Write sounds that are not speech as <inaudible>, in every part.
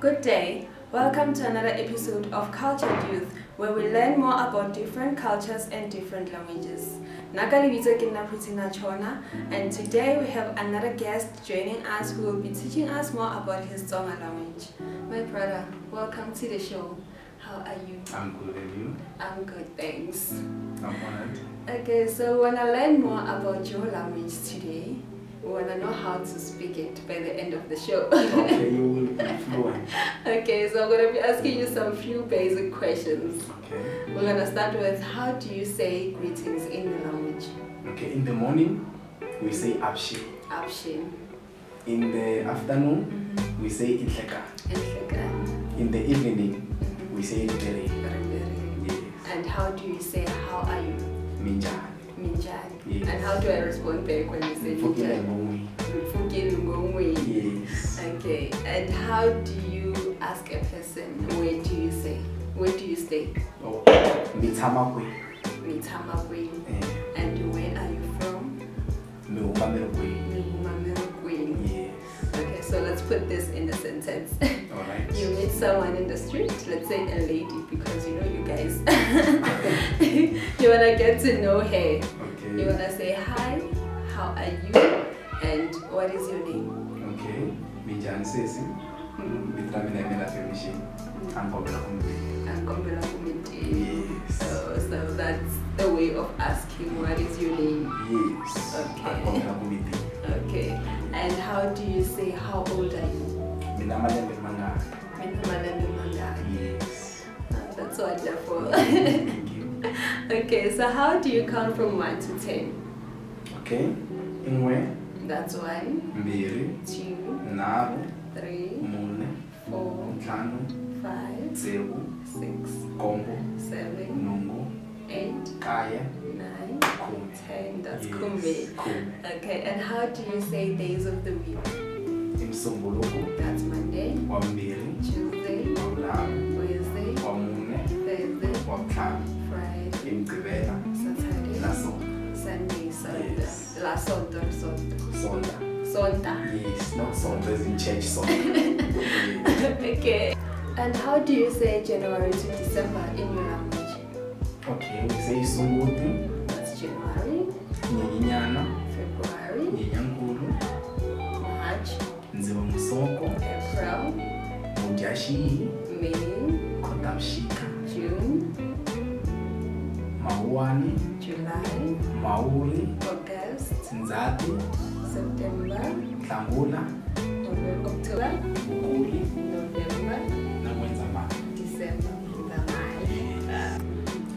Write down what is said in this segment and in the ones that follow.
Good day. Welcome to another episode of Cultured Youth, where we learn more about different cultures and different languages. Nakalibito Kinna Pretty Nhachona, and today we have another guest joining us who will be teaching us more about his Tsonga language. My brother, welcome to the show. How are you? I'm good and you? I'm good, thanks. I'm honored. Okay, so we wanna learn more about your language today. We wanna know how to speak it by the end of the show. Okay, you will <laughs> be fluent. okay, so I'm gonna be asking you some few basic questions. Okay. We're gonna start with how do you say greetings in the language? Okay, in the morning we say apshi. Abshin. In the afternoon Mm-hmm. we say itleka. In the evening we say itere. Yes. And how do you say how are you? Minjani. Minjani. Yes. And how do I respond back when you say minjani? Yes. Okay, and how do you ask a person where do you say? Where do you stay? Oh, mitama kwe. Mitama Eh, And where are you from? miumamelo kwe. Ngumamelo Queen. Yes. Okay, so let's put this in a sentence. All right. <laughs> you meet someone in the street, let's say a lady, because you know you guys. <laughs> <laughs> you wanna get to know her. You wanna say hi, how are you, and what is your name? Okay. Minjani sesi. Bitra mina mina permission. Angomela kumbi. Ankombela Kumiti. Yes. So, so that's the way of asking what is your name. Yes. Okay. Angomela kumbi. Okay. And how do you say how old are you? Mina malembe mangaka. Mina malembe. Yes. Oh, That's wonderful. Thank you. <laughs> okay, so how do you count from 1 to 10? Okay. Inwe, That's 1, mbiri, 2, nharhu, 3, mune, 4, ntlhanu, 5, tsevu, 6, nkombo, 7, nhungu, 8, kaya, 9, khume. 10. That's Yes, Kumbi. khume. Okay, and how do you say days of the week? Imsumbuluku, That's Monday, wambiri, Tuesday, Sonta. Yes, not sonto as in church. Yes. <laughs> okay. And how do you say January to December in your language? Okay, we say sunguti, That's January, nyenyinyana, February, nyenyankulu, March, ndziva musoko, April, mudyaxihi, May, khotavuxika, June, mawuwani, July, mawuri, August, ndzati, September, nhlangula, November, October, vukuli, November, na n'wendzamhala. December, July.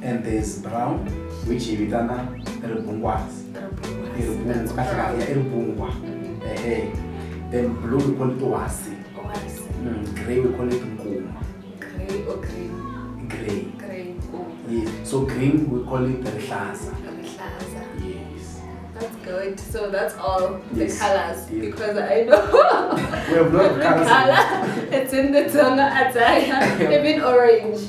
And there's brown, which hi vitana ribungwazi. I ribungu, That's kahle kahle, brown. i ribungwa. Mhm. Ehe. Then blue we call it wasi. Oh, I see. Mm, grey we call it nkuma. Gray or green? Grey. Gray. Oh, Yes. So green we call it rihlaza. Plaza. Yes. That's good. So that's all the Yes. colors Yes. because I know <laughs> We have lot every color it's in the Tsonga attire, even orange.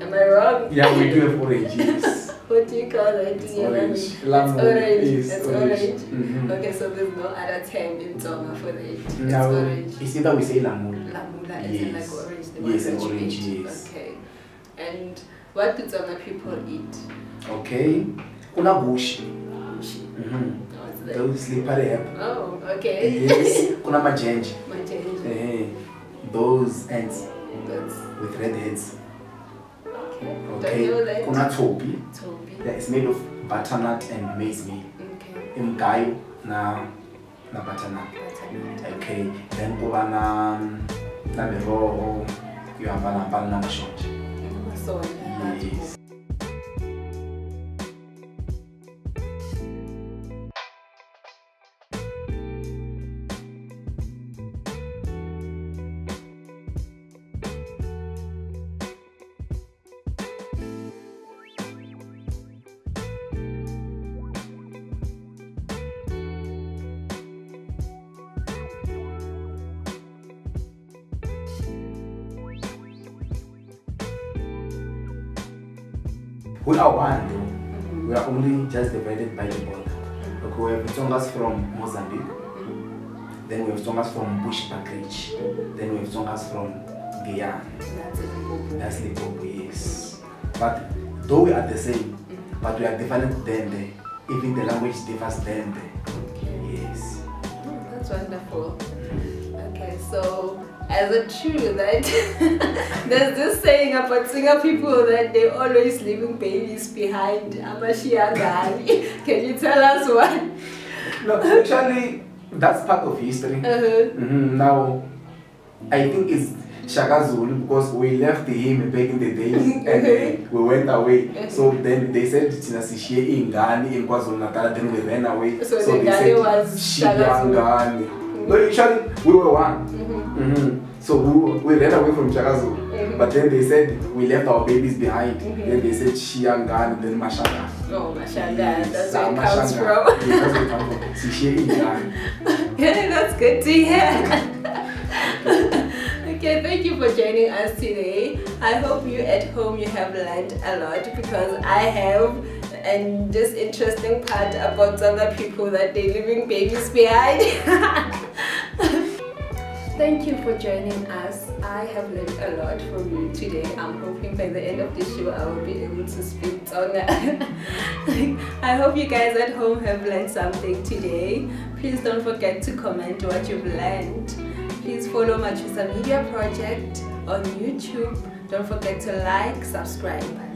Am I wrong? Yeah, we do have orange. Yes. <laughs> What do you call it? It's in your orange. language? Lambo It's orange. is it's orange. orange. Mhm. Okay, so there's no other term in Tsonga for it. It's Now, orange. it's either we say lamula. Lamula is in like orange. The Yes, one and orange, eat. yes. Okay. And what do Tsonga people eat? Okay. Kuna bush. Sushi. Mhm. Those slippery app. Oh, okay. Yes. <laughs> Kuna majenje. Majenje. Eh, Those ants That's with red heads. okay. Okay. Don't know that. Kuna topi. Toby. That is made of butternut and maize meal. Okay. Imgayo na na butternut. Butternut. Okay. Then kuba na na miroho yo hambanahambana na mashonja. So, that's Yes. We are one though. We are only just divided by the border. Okay, we have Tsongas from Mozambique. Then we have Tsongas from Bushbuckridge. Then we have Tongas from Giyani. That's. That's yes. But though we are the same, Mm. but we are different than the, even the language differs than Okay. yes. Oh, that's wonderful. Okay, so as a true that <laughs> there's this saying about Singa people that they're always leaving babies behind. Amashiangani. <laughs> Can you tell us why? No, actually, that's part of history. Uh-huh. Mhm, Now, I think it's Shaka Zulu because we left him back in the days <laughs> and uh, we went away. So then they said Tina Sishie Ingani in KwaZulu Natal, then we ran away. So the they said was Shaka Zulu. No, actually, we were one. Mhm. hmm So we, we ran away from Shaka Zulu. Mhm. But then they said we left our babies behind. Mhm. Then they said Shiyangani, then Mashaka. Oh, Mashanga, that's where it comes from. Yeah, that's where it comes from. Sishie <laughs> Yeah, that's good to hear. <laughs> okay, thank you for joining us today. I hope you at home you have learned a lot because I have. And just interesting part about other people that they're leaving babies behind. <laughs> For joining us. I have learned a lot from you today. I'm hoping by the end of the show I will be able to speak Tsonga. <laughs> I hope you guys at home have learned something today. Please don't forget to comment what you've learned. Please follow Matshusa Media Project on YouTube. Don't forget to like, subscribe.